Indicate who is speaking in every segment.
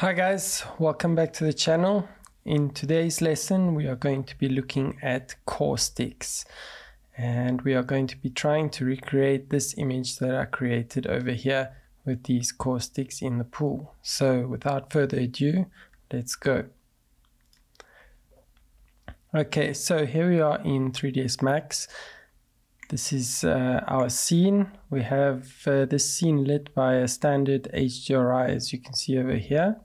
Speaker 1: Hi guys, welcome back to the channel. In today's lesson we are going to be looking at caustics and we are going to be trying to recreate this image that I created over here with these caustics in the pool. So without further ado, let's go. Okay, so here we are in 3ds Max. This is uh, our scene. We have uh, this scene lit by a standard HDRI as you can see over here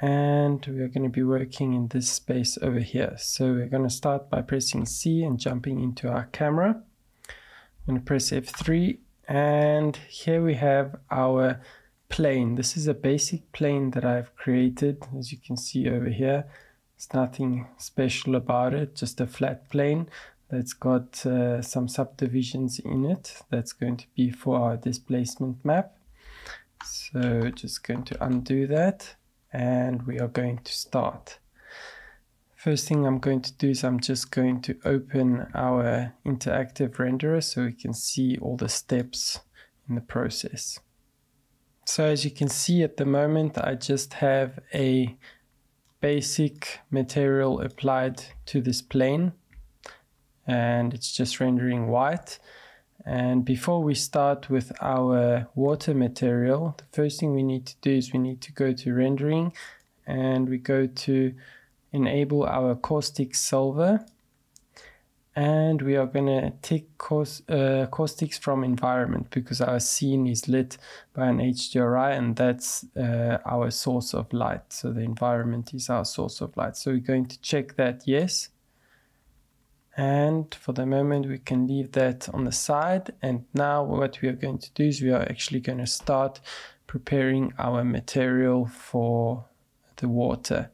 Speaker 1: and we are going to be working in this space over here. So we're going to start by pressing C and jumping into our camera. I'm going to press F3 and here we have our plane. This is a basic plane that I've created as you can see over here. There's nothing special about it, just a flat plane that's got uh, some subdivisions in it. That's going to be for our displacement map. So just going to undo that and we are going to start. First thing I'm going to do is I'm just going to open our interactive renderer so we can see all the steps in the process. So as you can see at the moment, I just have a basic material applied to this plane and it's just rendering white. And before we start with our water material, the first thing we need to do is we need to go to rendering and we go to enable our caustic solver and we are going to take uh, caustics from environment because our scene is lit by an HDRI and that's uh, our source of light. So the environment is our source of light. So we're going to check that yes and for the moment we can leave that on the side. And now what we are going to do is we are actually going to start preparing our material for the water.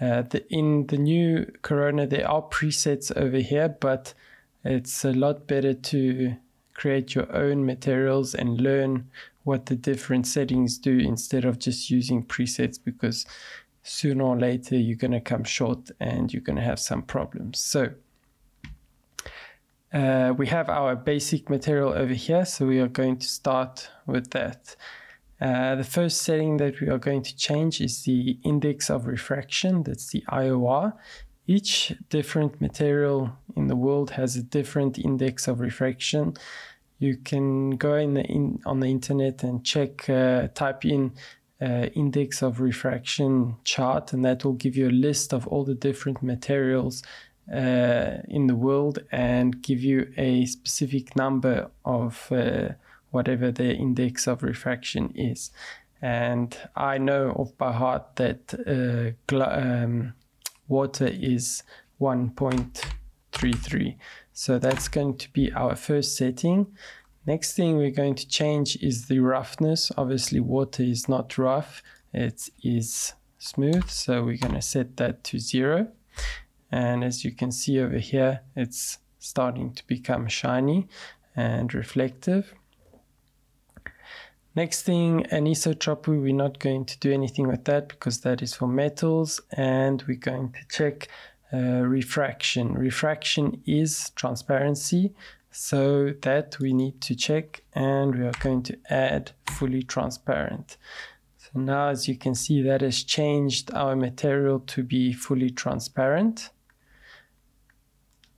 Speaker 1: Uh, the, in the new corona there are presets over here but it's a lot better to create your own materials and learn what the different settings do instead of just using presets because sooner or later you're going to come short and you're going to have some problems. So uh, we have our basic material over here, so we are going to start with that. Uh, the first setting that we are going to change is the index of refraction, that's the IOR. Each different material in the world has a different index of refraction. You can go in, the in on the internet and check, uh, type in uh, index of refraction chart, and that will give you a list of all the different materials uh, in the world and give you a specific number of uh, whatever the index of refraction is. And I know of by heart that uh, um, water is 1.33. So that's going to be our first setting. Next thing we're going to change is the roughness. Obviously water is not rough, it is smooth. So we're going to set that to zero. And as you can see over here, it's starting to become shiny and reflective. Next thing, anisotropy, we're not going to do anything with that because that is for metals and we're going to check uh, refraction. Refraction is transparency, so that we need to check and we are going to add fully transparent. So now as you can see that has changed our material to be fully transparent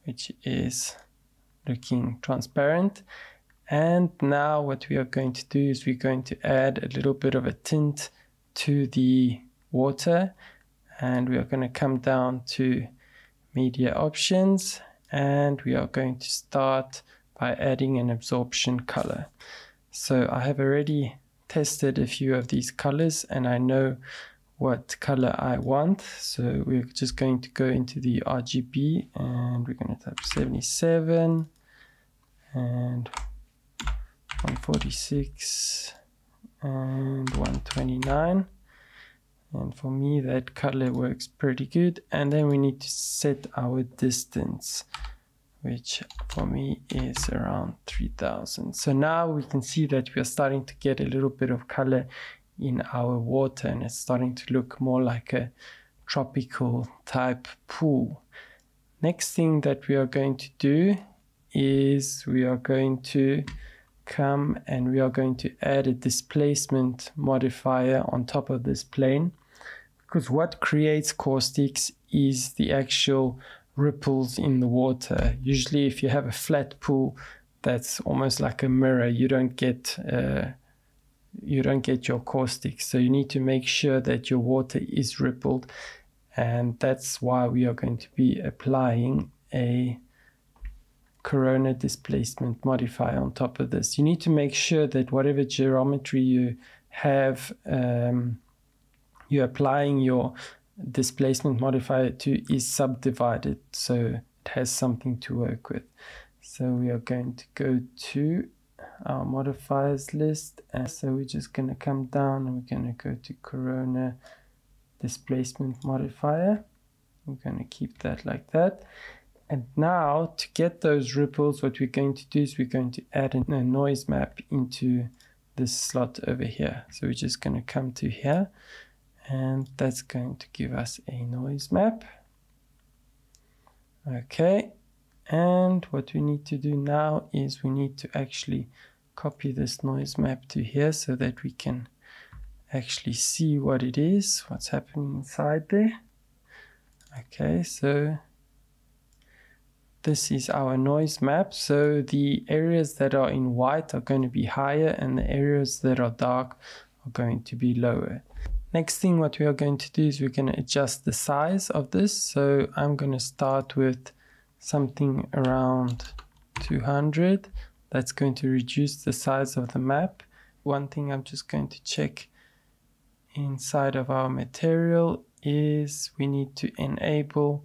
Speaker 1: which is looking transparent. And now what we are going to do is we're going to add a little bit of a tint to the water and we are going to come down to media options and we are going to start by adding an absorption color. So I have already tested a few of these colors and I know what color I want. So we're just going to go into the RGB and we're going to type 77 and 146 and 129. And for me, that color works pretty good. And then we need to set our distance, which for me is around 3000. So now we can see that we are starting to get a little bit of color in our water and it's starting to look more like a tropical type pool. Next thing that we are going to do is we are going to come and we are going to add a displacement modifier on top of this plane. because what creates caustics is the actual ripples in the water. Usually, if you have a flat pool, that's almost like a mirror. You don't get uh, you don't get your caustics. So you need to make sure that your water is rippled, and that's why we are going to be applying a corona displacement modifier on top of this. You need to make sure that whatever geometry you have, um, you're applying your displacement modifier to is subdivided so it has something to work with. So we are going to go to our modifiers list and so we're just going to come down and we're going to go to corona displacement modifier. We're going to keep that like that. And now to get those ripples, what we're going to do is we're going to add a noise map into this slot over here. So we're just going to come to here and that's going to give us a noise map. Okay, and what we need to do now is we need to actually copy this noise map to here so that we can actually see what it is, what's happening inside there. Okay, so this is our noise map. So the areas that are in white are going to be higher and the areas that are dark are going to be lower. Next thing what we are going to do is we're going to adjust the size of this. So I'm going to start with something around 200. That's going to reduce the size of the map. One thing I'm just going to check inside of our material is we need to enable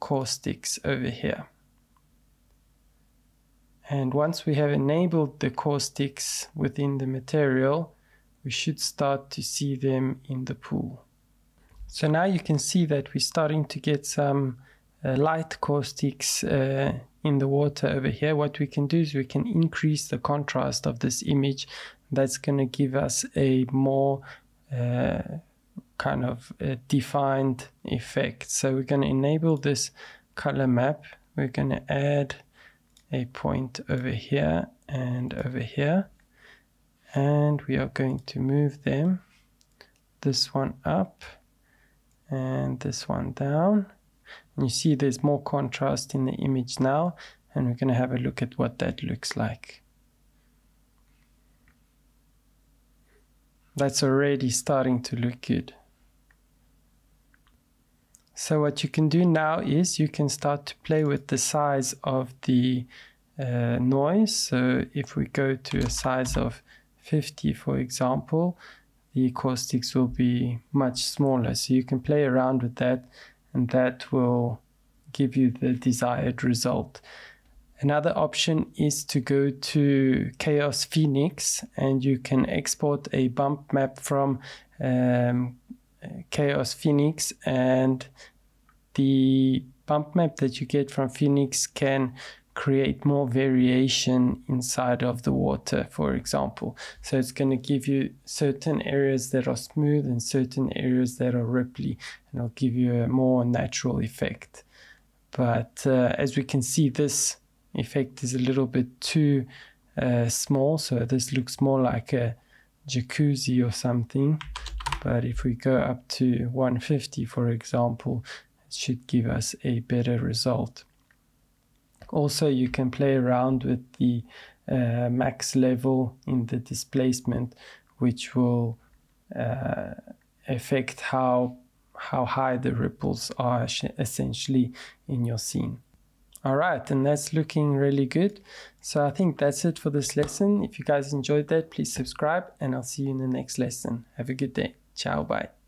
Speaker 1: caustics over here. And once we have enabled the caustics within the material, we should start to see them in the pool. So now you can see that we're starting to get some light caustics uh, in the water over here. What we can do is we can increase the contrast of this image. That's going to give us a more uh, kind of uh, defined effect. So we're going to enable this color map. We're going to add a point over here and over here and we are going to move them this one up and this one down you see there's more contrast in the image now and we're going to have a look at what that looks like that's already starting to look good so what you can do now is you can start to play with the size of the uh, noise. So if we go to a size of 50, for example, the caustics will be much smaller. So you can play around with that and that will give you the desired result. Another option is to go to Chaos Phoenix and you can export a bump map from um, Chaos Phoenix and the bump map that you get from Phoenix can create more variation inside of the water, for example. So it's going to give you certain areas that are smooth and certain areas that are ripply, and it'll give you a more natural effect. But uh, as we can see, this effect is a little bit too uh, small, so this looks more like a jacuzzi or something. But if we go up to 150, for example, it should give us a better result. Also, you can play around with the uh, max level in the displacement, which will uh, affect how how high the ripples are essentially in your scene. All right, and that's looking really good. So I think that's it for this lesson. If you guys enjoyed that, please subscribe and I'll see you in the next lesson. Have a good day. Ciao, bye.